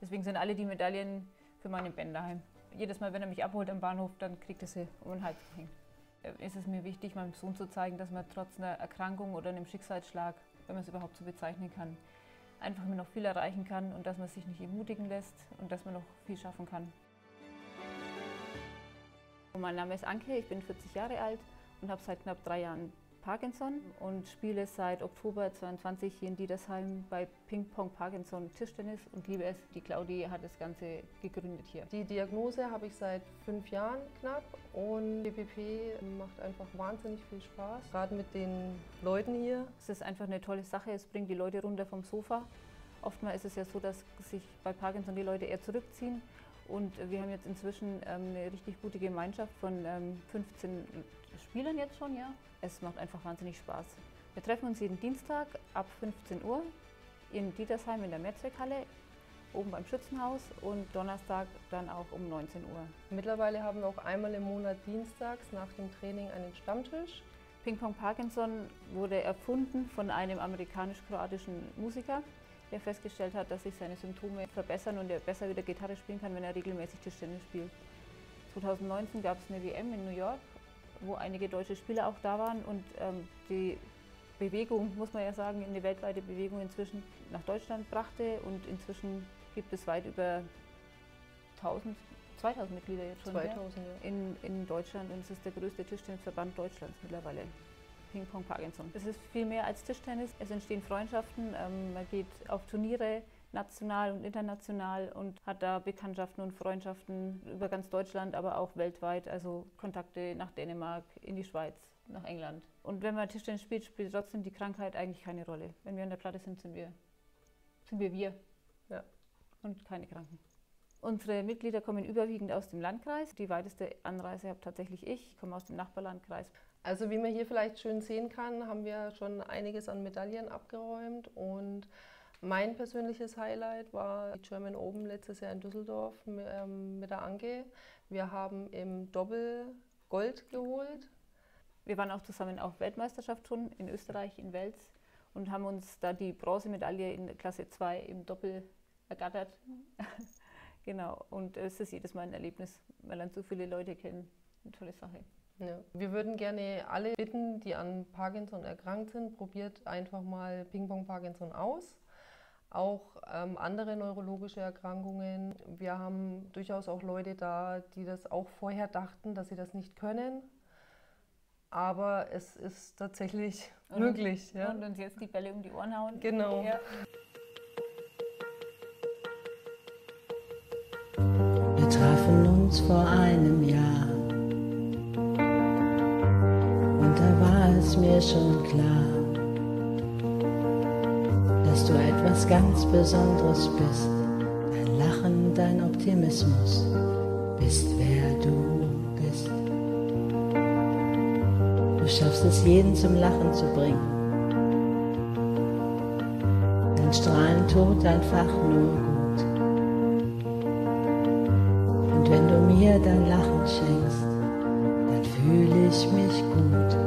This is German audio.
Deswegen sind alle die Medaillen für meine Band daheim. Jedes Mal, wenn er mich abholt am Bahnhof, dann kriegt er sie um den Hals gehängt. Ist es mir wichtig, meinem Sohn zu zeigen, dass man trotz einer Erkrankung oder einem Schicksalsschlag, wenn man es überhaupt so bezeichnen kann, einfach noch viel erreichen kann und dass man sich nicht ermutigen lässt und dass man noch viel schaffen kann. Mein Name ist Anke, ich bin 40 Jahre alt und habe seit knapp drei Jahren Parkinson und spiele seit Oktober 22 hier in Diedersheim bei Ping Pong Parkinson Tischtennis und liebe es. Die Claudi hat das Ganze gegründet hier. Die Diagnose habe ich seit fünf Jahren knapp und DPP macht einfach wahnsinnig viel Spaß, gerade mit den Leuten hier. Es ist einfach eine tolle Sache, es bringt die Leute runter vom Sofa. Oftmals ist es ja so, dass sich bei Parkinson die Leute eher zurückziehen und wir haben jetzt inzwischen ähm, eine richtig gute Gemeinschaft von 15 ähm, Spielern jetzt schon, ja. Es macht einfach wahnsinnig Spaß. Wir treffen uns jeden Dienstag ab 15 Uhr in Dietersheim in der Mehrzweckhalle, oben beim Schützenhaus und Donnerstag dann auch um 19 Uhr. Mittlerweile haben wir auch einmal im Monat dienstags nach dem Training einen Stammtisch. Ping Pong Parkinson wurde erfunden von einem amerikanisch-kroatischen Musiker der festgestellt hat, dass sich seine Symptome verbessern und er besser wieder Gitarre spielen kann, wenn er regelmäßig Tischtennis spielt. 2019 gab es eine WM in New York, wo einige deutsche Spieler auch da waren und ähm, die Bewegung, muss man ja sagen, eine weltweite Bewegung inzwischen nach Deutschland brachte und inzwischen gibt es weit über 1000, 2000 Mitglieder jetzt schon 2000, ja. in, in Deutschland und es ist der größte Tischtennisverband Deutschlands mittlerweile. Ping-Pong Parkinson. Es ist viel mehr als Tischtennis. Es entstehen Freundschaften. Ähm, man geht auf Turniere national und international und hat da Bekanntschaften und Freundschaften über ganz Deutschland, aber auch weltweit. Also Kontakte nach Dänemark, in die Schweiz, nach England. Und wenn man Tischtennis spielt, spielt trotzdem die Krankheit eigentlich keine Rolle. Wenn wir an der Platte sind, sind wir, sind wir wir. Ja. Und keine Kranken. Unsere Mitglieder kommen überwiegend aus dem Landkreis. Die weiteste Anreise habe tatsächlich ich. Ich komme aus dem Nachbarlandkreis. Also wie man hier vielleicht schön sehen kann, haben wir schon einiges an Medaillen abgeräumt und mein persönliches Highlight war die German Open letztes Jahr in Düsseldorf ähm, mit der Anke. Wir haben im Doppel Gold geholt. Wir waren auch zusammen auf Weltmeisterschaft schon in Österreich, in Wels und haben uns da die Bronzemedaille in Klasse 2 im Doppel ergattert. genau, und es ist jedes Mal ein Erlebnis, weil dann so viele Leute kennen. Eine tolle Sache. Ja. Wir würden gerne alle bitten, die an Parkinson erkrankt sind, probiert einfach mal Ping-Pong Parkinson aus. Auch ähm, andere neurologische Erkrankungen. Wir haben durchaus auch Leute da, die das auch vorher dachten, dass sie das nicht können. Aber es ist tatsächlich und, möglich. Ja. Und uns jetzt die Bälle um die Ohren hauen. Genau. Ja. Wir trafen uns vor einem Jahr ist mir schon klar, dass du etwas ganz Besonderes bist. Dein Lachen, dein Optimismus, bist wer du bist. Du schaffst es, jeden zum Lachen zu bringen. Dein Strahlen tut einfach nur gut. Und wenn du mir dein Lachen schenkst, dann fühle ich mich gut